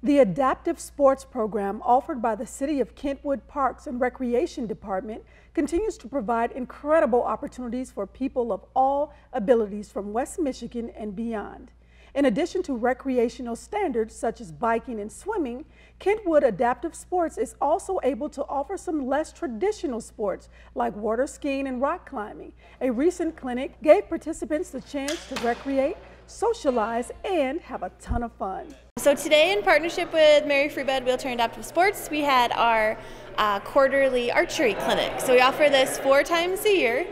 The Adaptive Sports Program offered by the City of Kentwood Parks and Recreation Department continues to provide incredible opportunities for people of all abilities from West Michigan and beyond. In addition to recreational standards such as biking and swimming, Kentwood Adaptive Sports is also able to offer some less traditional sports like water skiing and rock climbing. A recent clinic gave participants the chance to recreate, socialize, and have a ton of fun. So today, in partnership with Mary Free Bed Wheelchair Adaptive Sports, we had our uh, quarterly archery clinic. So we offer this four times a year,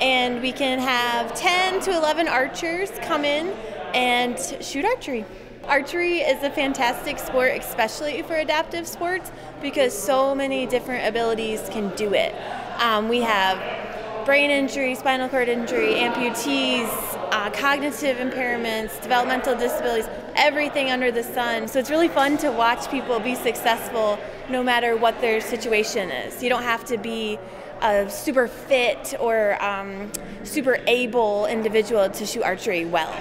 and we can have 10 to 11 archers come in and shoot archery. Archery is a fantastic sport, especially for adaptive sports, because so many different abilities can do it. Um, we have brain injury, spinal cord injury, amputees, uh, cognitive impairments, developmental disabilities, everything under the sun. So it's really fun to watch people be successful no matter what their situation is. You don't have to be a super fit or um, super able individual to shoot archery well.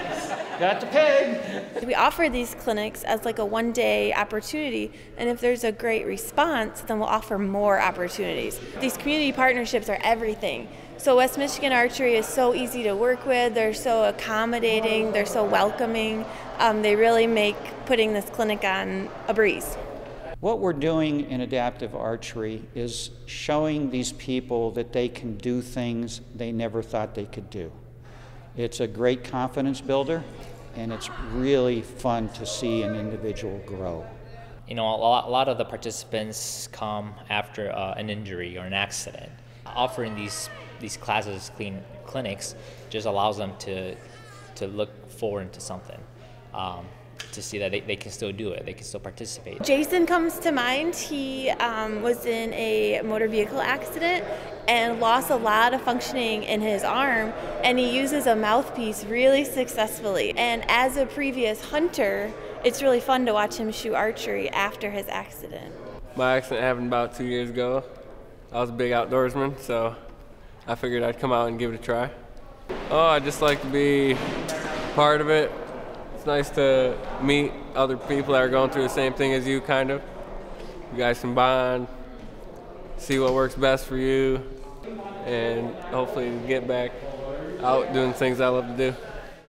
Got the pig. We offer these clinics as like a one day opportunity, and if there's a great response, then we'll offer more opportunities. These community partnerships are everything. So West Michigan Archery is so easy to work with. They're so accommodating. They're so welcoming. Um, they really make putting this clinic on a breeze. What we're doing in adaptive archery is showing these people that they can do things they never thought they could do. It's a great confidence builder, and it's really fun to see an individual grow. You know, a lot, a lot of the participants come after uh, an injury or an accident. Offering these these classes, clean clinics, just allows them to to look forward to something. Um, to see that they, they can still do it, they can still participate. Jason comes to mind. He um, was in a motor vehicle accident and lost a lot of functioning in his arm, and he uses a mouthpiece really successfully. And as a previous hunter, it's really fun to watch him shoot archery after his accident. My accident happened about two years ago. I was a big outdoorsman, so I figured I'd come out and give it a try. Oh, I just like to be part of it. It's nice to meet other people that are going through the same thing as you, kind of. You guys can bond, see what works best for you, and hopefully get back out doing things I love to do.